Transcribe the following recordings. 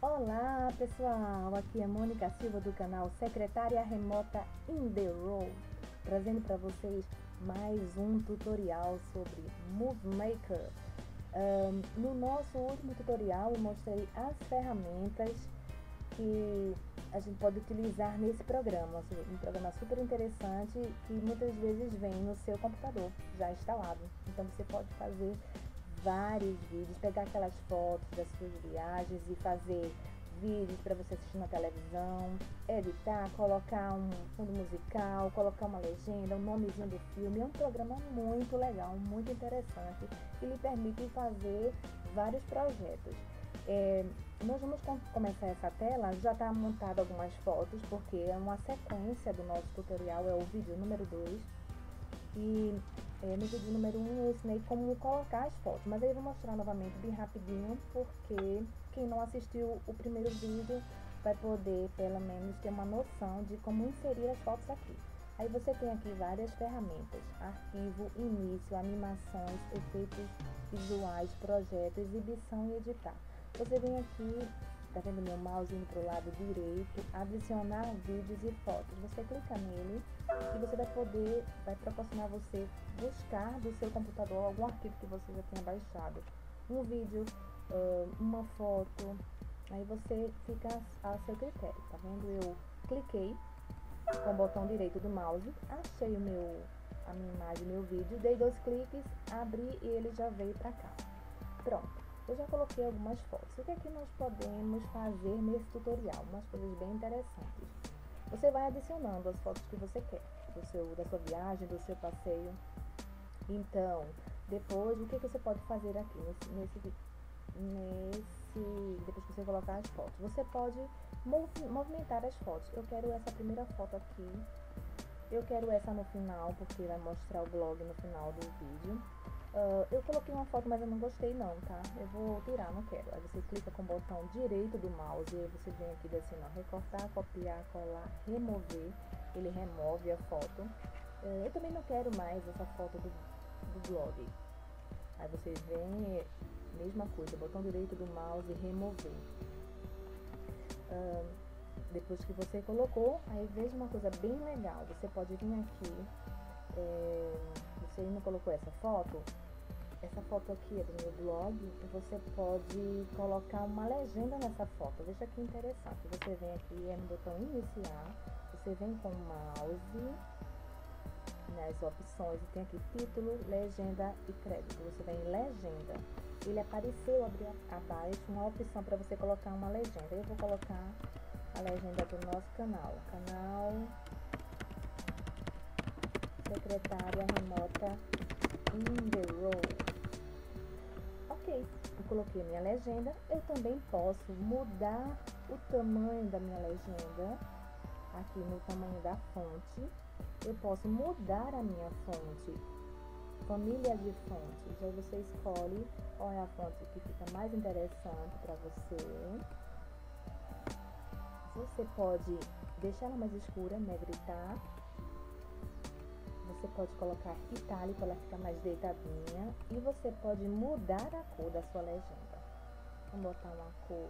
Olá pessoal, aqui é Mônica Silva do canal Secretária Remota in the Road, trazendo para vocês mais um tutorial sobre Movie Maker. Um, no nosso último tutorial eu mostrei as ferramentas que a gente pode utilizar nesse programa, um programa super interessante que muitas vezes vem no seu computador já instalado. Então você pode fazer vários vídeos, pegar aquelas fotos das suas viagens e fazer vídeos para você assistir na televisão, editar, colocar um fundo musical, colocar uma legenda, um nomezinho do filme. É um programa muito legal, muito interessante e lhe permite fazer vários projetos. É, nós vamos começar essa tela, já está montado algumas fotos, porque é uma sequência do nosso tutorial, é o vídeo número 2. E é, no vídeo número 1 um, eu ensinei como colocar as fotos, mas aí eu vou mostrar novamente bem rapidinho, porque quem não assistiu o primeiro vídeo vai poder pelo menos ter uma noção de como inserir as fotos aqui. Aí você tem aqui várias ferramentas, arquivo, início, animações, efeitos visuais, projeto, exibição e editar. Você vem aqui Tá vendo meu mouse indo pro lado direito, adicionar vídeos e fotos. Você clica nele e você vai poder, vai proporcionar você buscar do seu computador algum arquivo que você já tenha baixado. Um vídeo, uma foto, aí você fica a seu critério, tá vendo? Eu cliquei com o botão direito do mouse, achei o meu, a minha imagem, meu vídeo, dei dois cliques, abri e ele já veio pra cá. Pronto. Eu já coloquei algumas fotos. O que é que nós podemos fazer nesse tutorial? Umas coisas bem interessantes. Você vai adicionando as fotos que você quer, do seu, da sua viagem, do seu passeio. Então, depois, o que, é que você pode fazer aqui nesse, nesse, nesse, depois que você colocar as fotos? Você pode movimentar as fotos. Eu quero essa primeira foto aqui. Eu quero essa no final, porque vai mostrar o blog no final do vídeo. Uh, eu coloquei uma foto, mas eu não gostei não, tá? Eu vou tirar, não quero. Aí você clica com o botão direito do mouse e você vem aqui descendo, ó, recortar, copiar, colar, remover. Ele remove a foto. Uh, eu também não quero mais essa foto do, do blog. Aí você vem, mesma coisa, botão direito do mouse, remover. Uh, depois que você colocou, aí veja uma coisa bem legal. Você pode vir aqui... É, você não colocou essa foto, essa foto aqui é do meu blog, você pode colocar uma legenda nessa foto. Veja que interessante. Você vem aqui é no botão iniciar, você vem com o mouse nas opções e tem aqui título, legenda e crédito. Você vem em legenda. Ele apareceu abaixo uma opção para você colocar uma legenda. Eu vou colocar a legenda do nosso canal. Canal secretária remota in the road. Ok, eu coloquei minha legenda. Eu também posso mudar o tamanho da minha legenda aqui no tamanho da fonte. Eu posso mudar a minha fonte, família de fontes. Aí você escolhe qual é a fonte que fica mais interessante para você. Você pode deixar ela mais escura, negritar você pode colocar itálico, ela fica mais deitadinha. E você pode mudar a cor da sua legenda. Vamos botar uma cor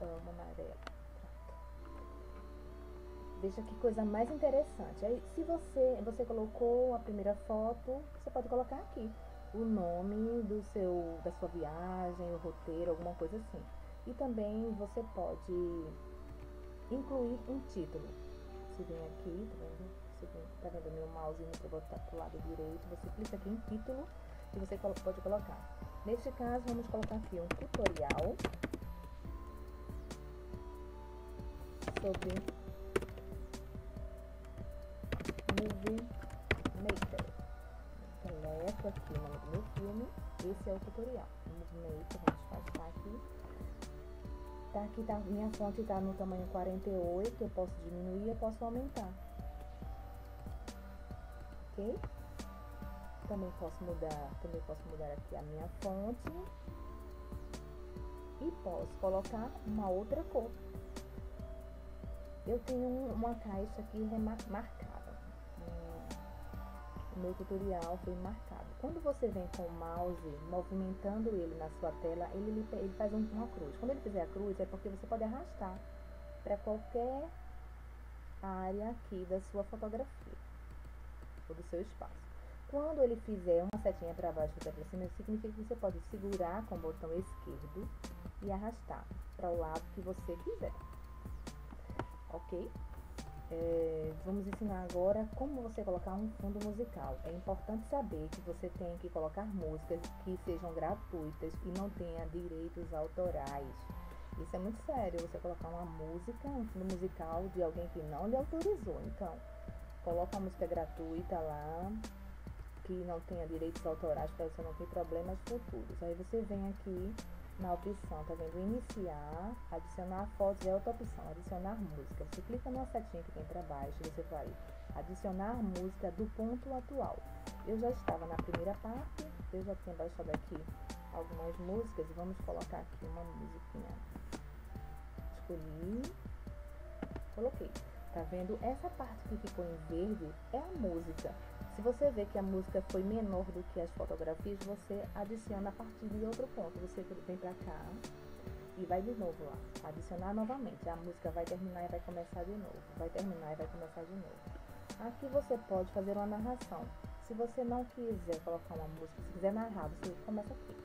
uma amarela. Veja que coisa mais interessante. Aí, se você, você colocou a primeira foto, você pode colocar aqui o nome do seu, da sua viagem, o roteiro, alguma coisa assim. E também você pode incluir um título você vem aqui, tá vendo? Você vem, tá vendo meu mouse indo para o lado direito, você clica aqui em título e você pode colocar. Neste caso, vamos colocar aqui um tutorial sobre Movie Maker. Deleto aqui o nome do meu filme. Esse é o tutorial. Movie Maker, vamos passar aqui. Tá aqui, tá, minha fonte está no tamanho 48, eu posso diminuir, eu posso aumentar. Ok? Também posso mudar, também posso mudar aqui a minha fonte. E posso colocar uma outra cor. Eu tenho uma caixa aqui marcada. O meu tutorial foi marcado. Quando você vem com o mouse movimentando ele na sua tela, ele, ele faz uma cruz. Quando ele fizer a cruz, é porque você pode arrastar para qualquer área aqui da sua fotografia ou do seu espaço. Quando ele fizer uma setinha para baixo ou para cima, significa que você pode segurar com o botão esquerdo e arrastar para o lado que você quiser. Ok? É, vamos ensinar agora como você colocar um fundo musical. É importante saber que você tem que colocar músicas que sejam gratuitas e não tenha direitos autorais. Isso é muito sério, você colocar uma música, um fundo musical de alguém que não lhe autorizou. Então, coloca a música gratuita lá, que não tenha direitos autorais para você não ter problemas futuros. Aí você vem aqui na opção, tá vendo? Iniciar, adicionar fotos é outra opção, adicionar música. Você clica na setinha que tem para baixo, você vai adicionar música do ponto atual. Eu já estava na primeira parte, eu já tinha baixado aqui algumas músicas e vamos colocar aqui uma musiquinha. Escolhi, coloquei. Tá vendo? Essa parte que ficou em verde é a música. Se você vê que a música foi menor do que as fotografias, você adiciona a partir de outro ponto. Você vem pra cá e vai de novo lá. Adicionar novamente. A música vai terminar e vai começar de novo. Vai terminar e vai começar de novo. Aqui você pode fazer uma narração. Se você não quiser colocar uma música, se quiser narrar, você começa aqui.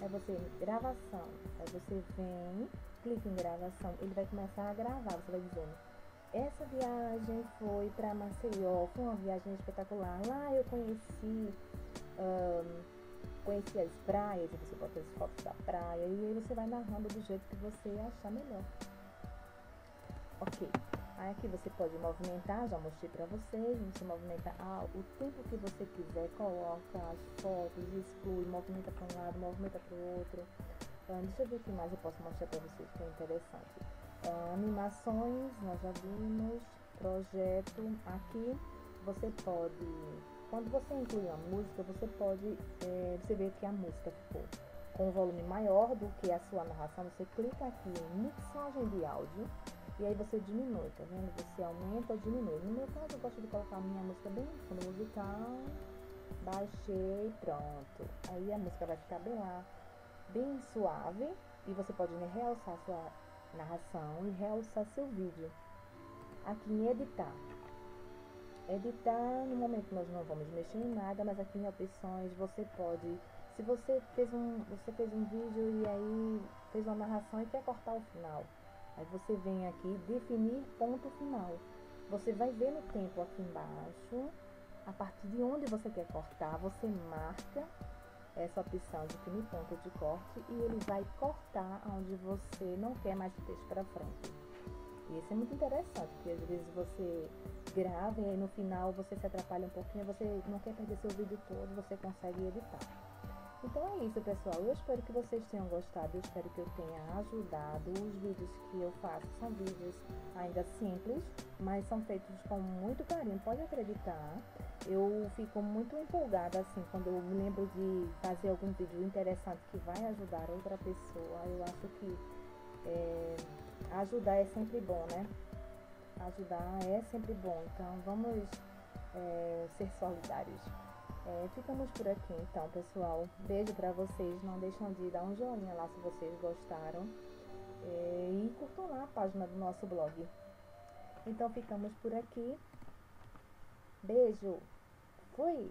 Aí você, gravação. Aí você vem, clica em gravação, ele vai começar a gravar. Você vai dizendo essa viagem foi para Maceió, foi uma viagem espetacular. Lá eu conheci, um, conheci as praias, você bota as fotos da praia e aí você vai narrando do jeito que você achar melhor. Ok. Aí aqui você pode movimentar, já mostrei para vocês, você movimenta ah, o tempo que você quiser, coloca as fotos, exclui, movimenta para um lado, movimenta para o outro. Um, deixa eu ver o que mais eu posso mostrar para vocês que é interessante. Animações, nós já vimos, projeto, aqui você pode, quando você inclui a música, você pode, é, você vê que a música ficou com um volume maior do que a sua narração, você clica aqui em mixagem de áudio e aí você diminui, tá vendo? Você aumenta diminui. No meu caso, eu gosto de colocar a minha música bem no musical, baixei, pronto. Aí a música vai ficar bem lá, bem suave e você pode né, realçar sua narração e realçar seu vídeo. Aqui em editar. Editar, no momento nós não vamos mexer em nada, mas aqui em opções você pode, se você fez um, você fez um vídeo e aí fez uma narração e quer cortar o final, aí você vem aqui definir ponto final. Você vai ver no tempo aqui embaixo, a partir de onde você quer cortar, você marca essa opção de definir ponto de corte e ele vai cortar onde você não quer mais o texto para frente. E isso é muito interessante, porque às vezes você grava e no final você se atrapalha um pouquinho, você não quer perder seu vídeo todo, você consegue editar. Então é isso, pessoal. Eu espero que vocês tenham gostado. Eu espero que eu tenha ajudado. Os vídeos que eu faço são vídeos ainda simples, mas são feitos com muito carinho. Pode acreditar. Eu fico muito empolgada assim quando eu me lembro de fazer algum vídeo interessante que vai ajudar outra pessoa. Eu acho que é, ajudar é sempre bom, né? Ajudar é sempre bom. Então vamos é, ser solidários. É, ficamos por aqui então, pessoal. Beijo para vocês. Não deixam de dar um joinha lá se vocês gostaram. É, e curtam lá a página do nosso blog. Então ficamos por aqui. Beijo. Fui.